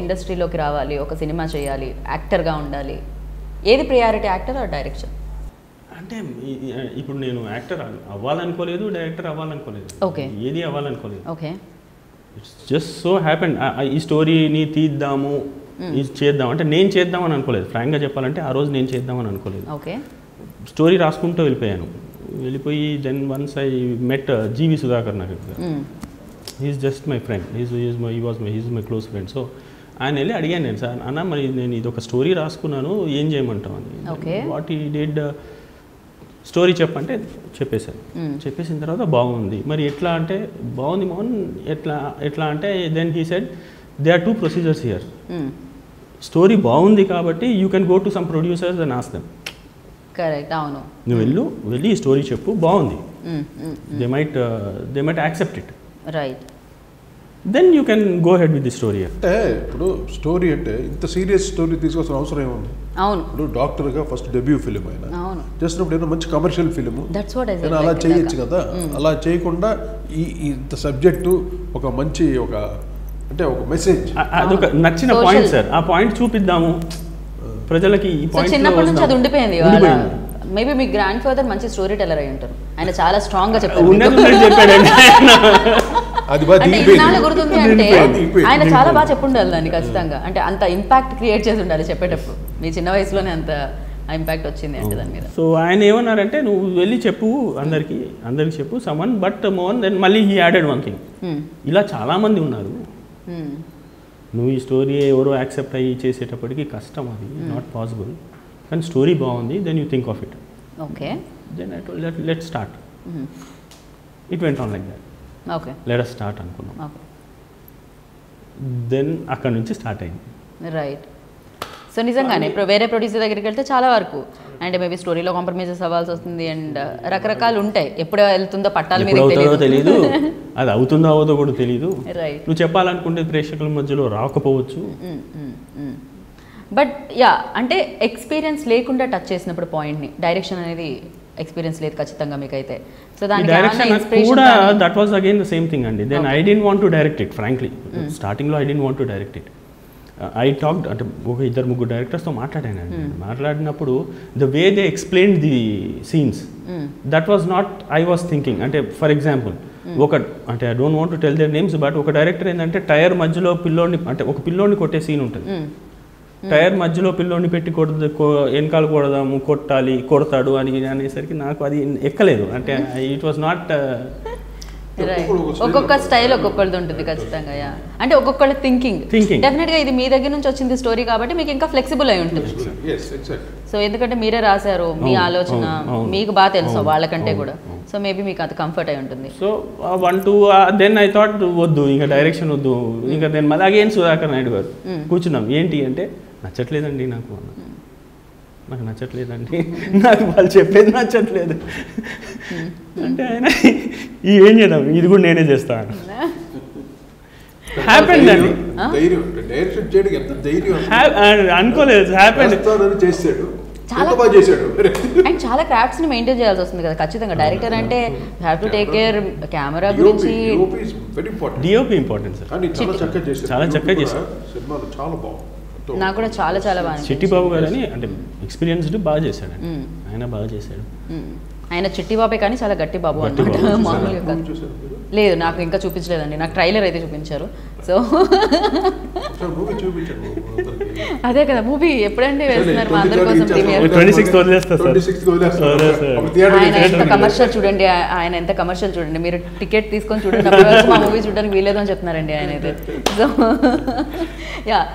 ఇండస్ట్రీలోకి రావాలి ఒక సినిమా చేయాలి యాక్టర్గా ఉండాలి. ఏది ప్రియారిటీ యాక్టర్ ఆర్ డైరెక్షన్ అంటే ఇప్పుడు నేను యాక్టర్ అవ్వాలనుకోలేదు డైరెక్టర్ అవ్వాలనుకోలేదు. Okay. ఏది అవ్వాలనుకోలేదు. Okay. It's just so happen ఈ స్టోరీని తీద్దాము ఇది చేద్దాం అంటే నేను చేద్దామని అనుకోలేదు. ఫ్రాంక్గా చెప్పాలంటే ఆ రోజు నేను చేద్దామని అనుకోలేదు. ఓకే. స్టోరీ రాసుకుంటూ వెళ్ళిపోయాను. వెళ్ళిపోయి then once I met GV Sudhakar నాకు is just my friend is is my ఈ was my is my close friend so ఆయన వెళ్ళి అడిగాను నేను సార్ అన్న మరి నేను ఇది ఒక స్టోరీ రాసుకున్నాను ఏం చేయమంటాం అని. వాట్ ఈ డెడ్ స్టోరీ చెప్పంటే చెప్పేశాను. చెప్పేసిన తర్వాత బాగుంది. మరి ఎట్లా అంటే బాగుంది మోహన్ ఎట్లా ఎట్లా అంటే then he said they are two procedures here story బాగుంది కాబట్టి you can go to some producers and ask them correct అవును. నువ్వు వెళ్ళు వెళ్ళి ఈ స్టోరీ చెప్పు బాగుంది. They might they might accept it right then you can go head with the story అంటే ఇప్పుడు స్టోరీ అంటే ఇంత సీరియస్ స్టోరీ తీసుకోవాల్సిన అవసరం ఏముంది? అవును. ఇప్పుడు డాక్టర్గా ఫస్ట్ డెబ్యూ ఫిలిం అయినా. చేసినప్పుడు ఏదో మంచి commercial film that's what I నేను అలా చేయొచ్చు కదా? అలా చేయకుండా ఈ ఇంత సబ్జెక్టు ఒక మంచి ఒక అంటే ఒక మెసేజ్ అదొక నచ్చిన. పాయింట్ సార్ ఆ పాయింట్ చూపిద్దాము. ప్రజలకి ఈ పాయింట్ చిన్నప్పటి నుంచి అది ఉండిపోయింది మేబీ మీ గ్రాండ్ ఫాదర్ మంచి స్టోరీ టెల్లర్ అయి ఉంటారు. ఆయన చాలా స్ట్రాంగ్గా చెప్పారు. అది గుర్తుంది అంటే. ఆయన చాలా బాగా చెప్పుండాలి దాన్ని ఖచ్చితంగా. అంటే అంత ఇంపాక్ట్ క్రియేట్ చేసి ఉండాలి చెప్పేటప్పుడు. మీ చిన్న వయసులోనే అంత ఇంపాక్ట్ వచ్చింది అంటే దాని మీద. సో ఆయన ఏమన్నారంటే నువ్వు వెళ్ళి చెప్పు అందరికి అందరికి చెప్పు సమన్ బట్ మోహన్ దెన్ మళ్ళీ హీ యాడెడ్ వన్ థింగ్. ఇలా చాలామంది ఉన్నారు. నువ్వు ఈ స్టోరీ ఎవరో యాక్సెప్ట్ అయ్యి చేసేటప్పటికి కష్టం అది నాట్ పాసిబుల్ కానీ స్టోరీ బాగుంది then you think of it okay then I told let start. It went on like that okay. Let us start అనుకున్నాం. దెన్ అక్కడ నుంచి స్టార్ట్ అయింది. రైట్ సో నిజంగానే ఇప్పుడు వేరే ప్రొడ్యూసర్ దగ్గరికి వెళ్తే చాలా వరకు. అంటే మేబీ స్టోరీలో కాంప్రమైజెస్ అవ్వాల్సి వస్తుంది అండ్ రకరకాలు ఉంటాయి. ఎప్పుడు వెళ్తుందో పట్టాల మీద తెలియదు అది అవుతుందో అవ్వదో కూడా తెలియదు రైట్ నువ్వు చెప్పాలనుకుంటే ప్రేక్షకుల మధ్యలో రాకపోవచ్చు. బట్ యా అంటే ఎక్స్పీరియన్స్ లేకుండా టచ్ చేసినప్పుడు పాయింట్ని డైరెక్షన్ అనేది ఎక్స్పీరియన్స్ లేదు ఖచ్చితంంగా మీకైతే. సో దానికి కూడా that was again the same thing అండి. Then I didn't want to direct it frankly స్టార్టింగ్లో I didn't want to direct it I talk అంటే ఒక ఇద్దరు ముగ్గురు డైరెక్టర్స్తో మాట్లాడాను అండి. మాట్లాడినప్పుడు the way they explain the scenes that was not I was thinking అంటే ఫర్ ఎగ్జాంపుల్ ఒక అంటే I don't want to tell their names but ఒక డైరెక్టర్ ఏంటంటే టైర్ మధ్యలో పిల్లోని అంటే ఒక పిల్లోని కొట్టే సీన్ ఉంటుంది. టైర్ మధ్యలో పిల్లోని పెట్టి కొడద కొ- వెనకాల కొడదాము కొట్టాలి కొడతాడు అని అనేసరికి నాకు అది ఎక్కలేదు. అంటే ఇట్ వాస్ నాట్ ఒక్కొక్క స్టైల్ ఒక్కొక్కరిది ఉంటుంది ఖచ్చితంగా యా అంటే ఒక్కొక్కళ్ళ థింకింగ్. డెఫినెట్గా ఇది మీ దగ్గర నుంచి వచ్చింది స్టోరీ కాబట్టి మీకు ఇంకా ఫ్లెక్సిబుల్ అయి ఉంటుంది. సో ఎందుకంటే మీరే రాశారు మీ ఆలోచన. మీకు బాగా తెలుసు వాళ్ళకంటే కూడా. సో మేబీ మీకు అంత కంఫర్ట్ అయి ఉంటుంది. So one two then I thought వద్దు ఇంకా డైరెక్షన్ వద్దు ఇంకా దెన్ మళ్ళీ అగైన్ సుధాకర్ నాయుడు గారు కూర్చున్నాం. ఏంటి అంటే నచ్చట్లేదండి నాకు అన్న. నాకు నచ్చట్లేదండి. నాకు వాళ్ళు చెప్పేది నచ్చట్లేదు. అంటే ఆయన "ఈ ఏం చేద్దాం? ఇది కూడా నేనే చేస్తాను హ్యాపెండ్ అండి. అనుకోలేదు. హ్యాపెండ్ చాలా- చేశాడు? అండ్ చాలా క్రాఫ్ట్స్ని మెయింటైన్ చేయాల్సి వస్తుంది కదా ఖచ్చితంగా. డైరెక్టర్ అంటే have to take care camera గురించి. డిఓపి ఇంపార్టెంట్ సార్ చాలా చక్కగా చేశాడు చాలా చక్కగా చేశాడు. సినిమాలో చాలా బాగుంది. నాకు కూడా చాలా చాలా బాగా చిట్టి బాబు గారు అని అంటే ఎక్స్పీరియన్స్డ్ బాగా చేశాడు ఆయన బాగా చేశాడు. ఆయన చిట్టి బాబే కానీ చాలా గట్టి బాబు అనమాట. మామూలుగా లేదు నాకు ఇంకా చూపించలేదండి నాకు ట్రైలర్ అయితే చూపించారు సో. అదే కదా మూవీ ఎప్పుడంటే వేస్తున్నారు మా అందరి 23 కోసం ఇచ్చేస్తాం. ప్రీమియర్ 26 కి వదిలేస్తా సార్. 26 కి వదిలేస్తాం. వదిలేస్తా. అప్పుడు థియేటర్కి ఆయన ఎంత. కమర్షియల్ చూడండి ఆయన ఎంత కమర్షియల్ చూడండి మీరు టికెట్ తీసుకొని చూడండి మా మూవీ చూడడానికి వీలేదు అని చెప్తున్నారండి ఆయన అయితే సో యా